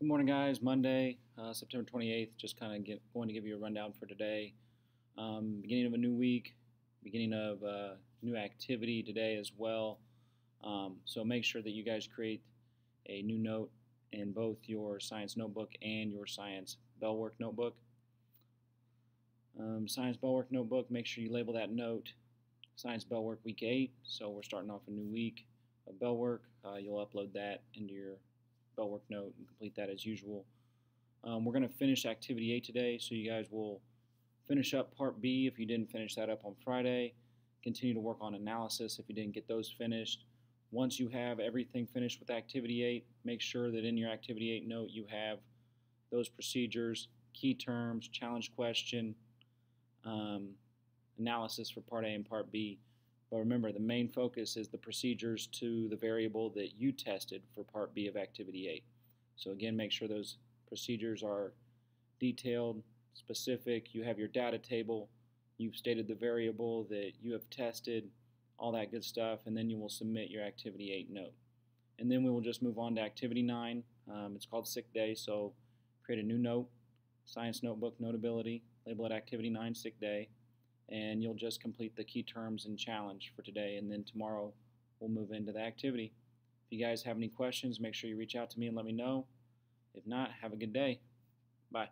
Good morning, guys. Monday, uh, September 28th. Just kind of going to give you a rundown for today. Um, beginning of a new week, beginning of uh, new activity today as well. Um, so make sure that you guys create a new note in both your science notebook and your science bellwork notebook. Um, science bellwork notebook, make sure you label that note Science Bellwork Week 8. So we're starting off a new week of Bellwork. Uh, you'll upload that into your Bellwork note and complete that as usual. Um, we're going to finish Activity 8 today, so you guys will finish up Part B if you didn't finish that up on Friday. Continue to work on analysis if you didn't get those finished. Once you have everything finished with Activity 8, make sure that in your Activity 8 note you have those procedures, key terms, challenge question, um, analysis for Part A and Part B. But remember, the main focus is the procedures to the variable that you tested for Part B of Activity 8. So again, make sure those procedures are detailed, specific, you have your data table, you've stated the variable that you have tested, all that good stuff, and then you will submit your Activity 8 note. And then we will just move on to Activity 9. Um, it's called Sick Day, so create a new note, Science Notebook Notability, label it Activity 9 Sick Day, and you'll just complete the key terms and challenge for today and then tomorrow we'll move into the activity. If you guys have any questions, make sure you reach out to me and let me know. If not, have a good day. Bye.